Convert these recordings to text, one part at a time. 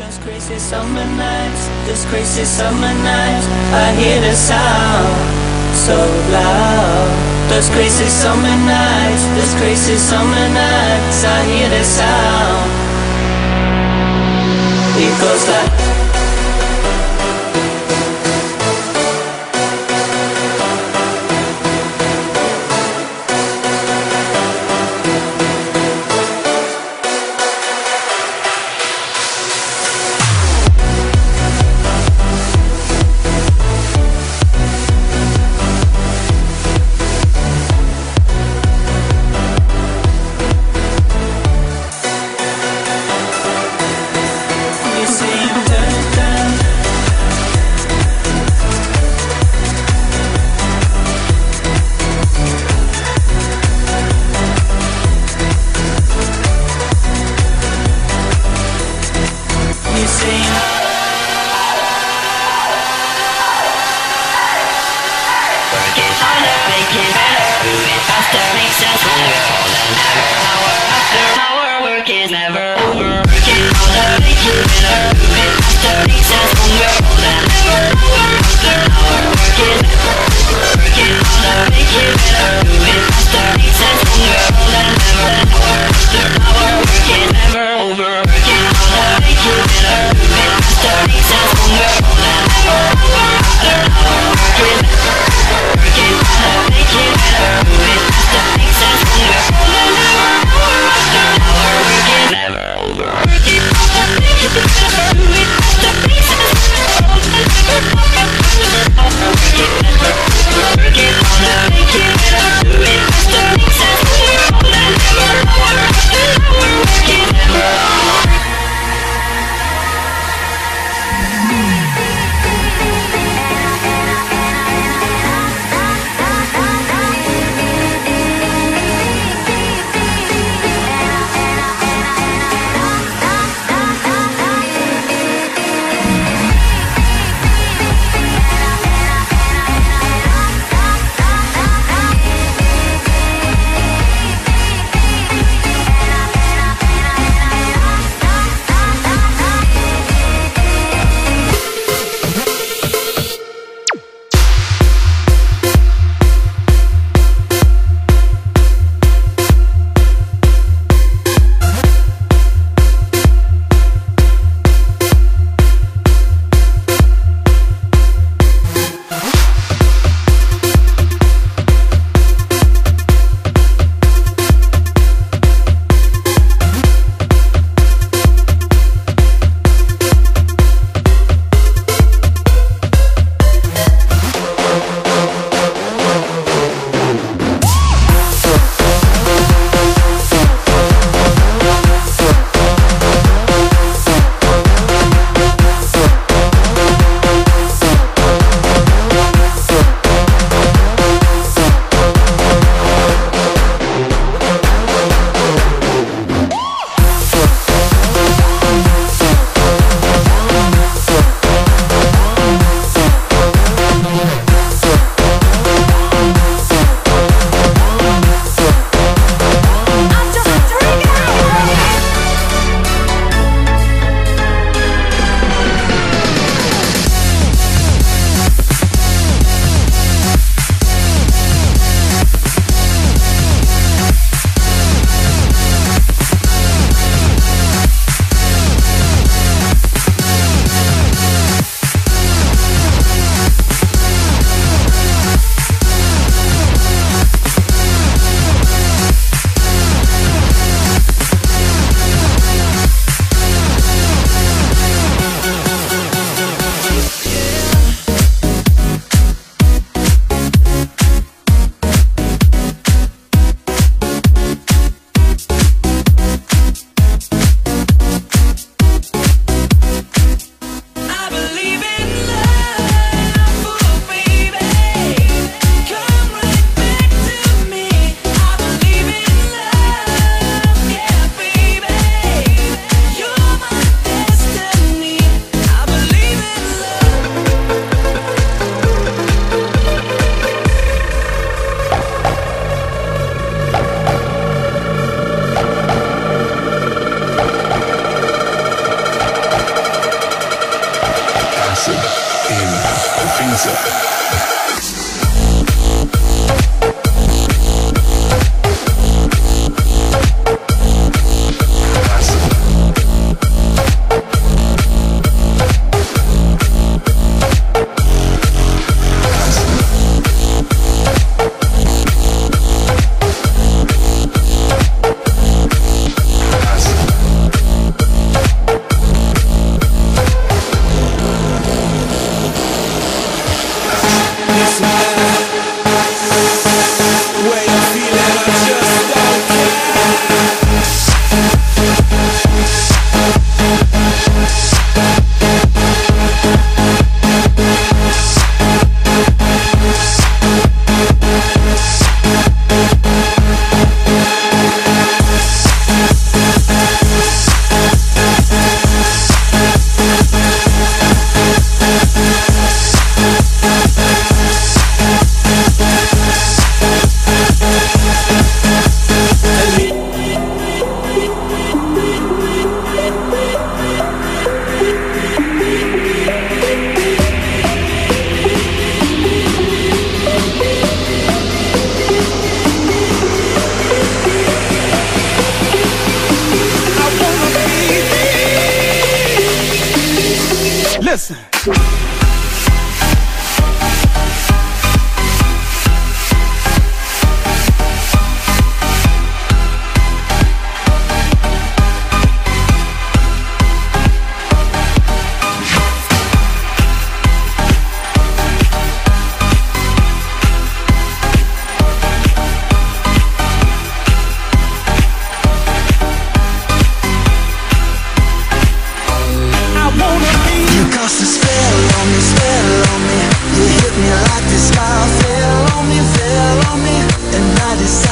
Those crazy summer nights, those crazy summer nights, I hear the sound so loud. Those crazy summer nights, those crazy summer nights, I hear the sound. It goes like. you that I'm doing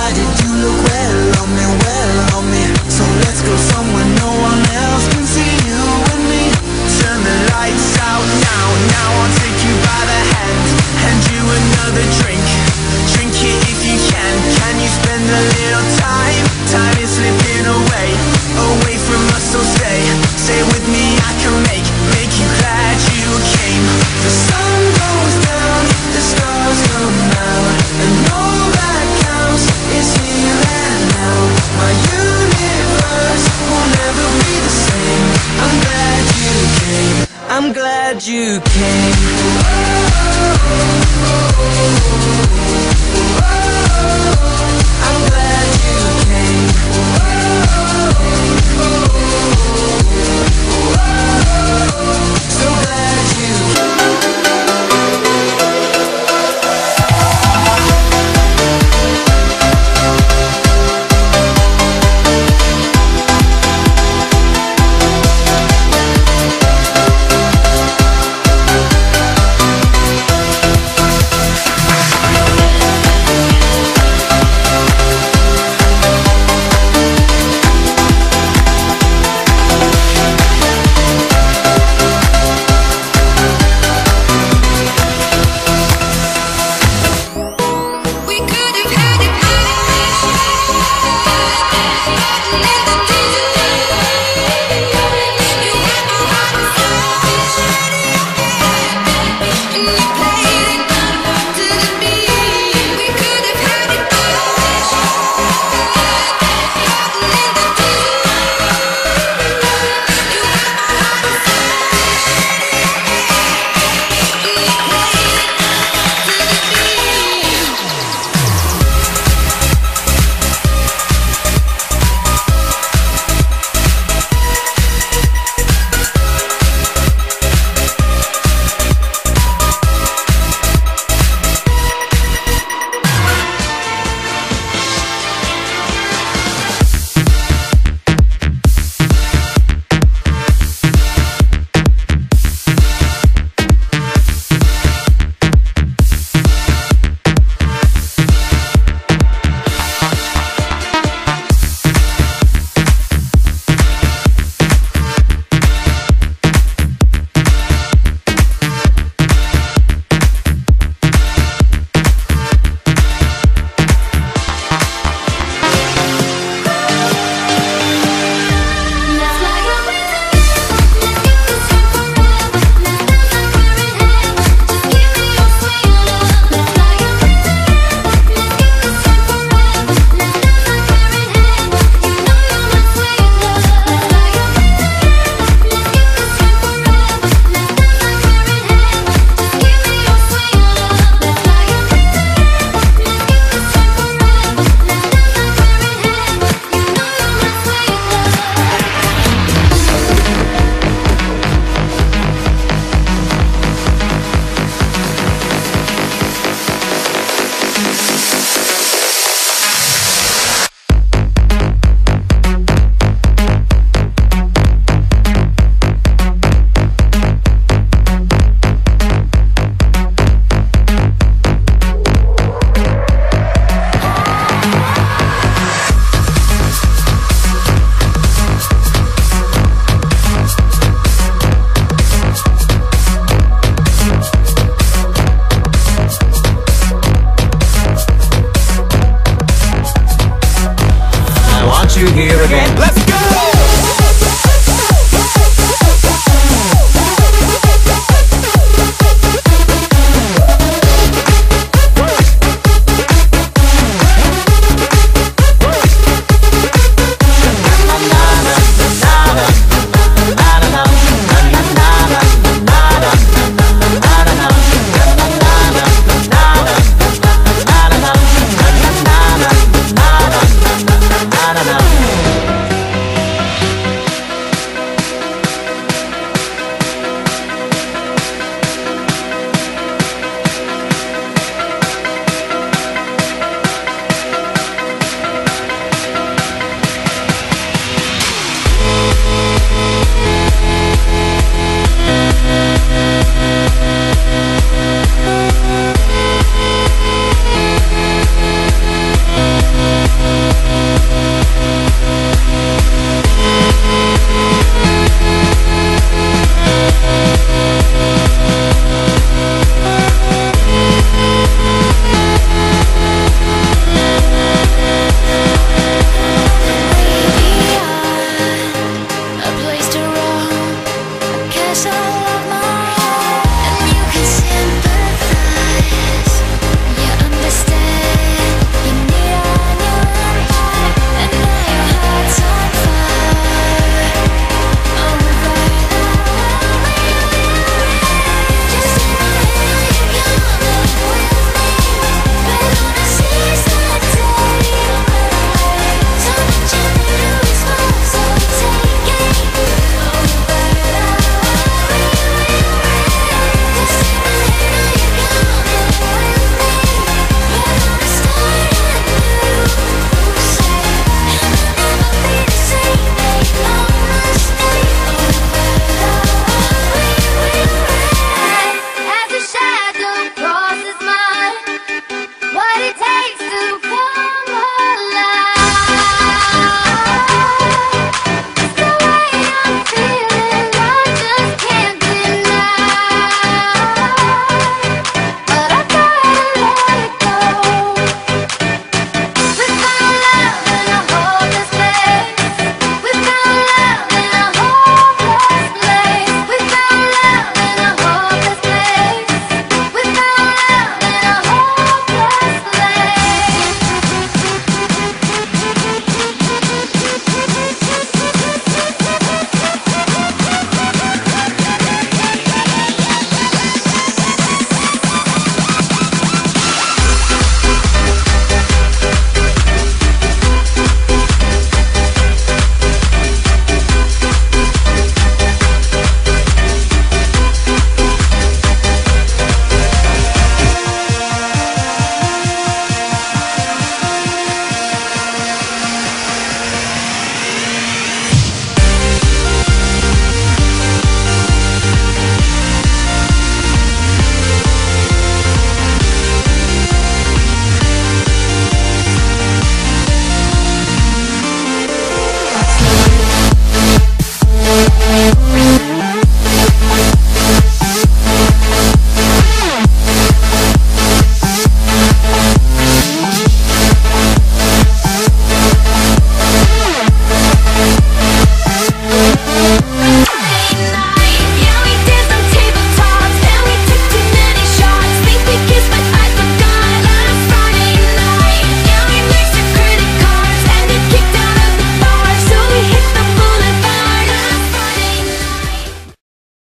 I'm you came.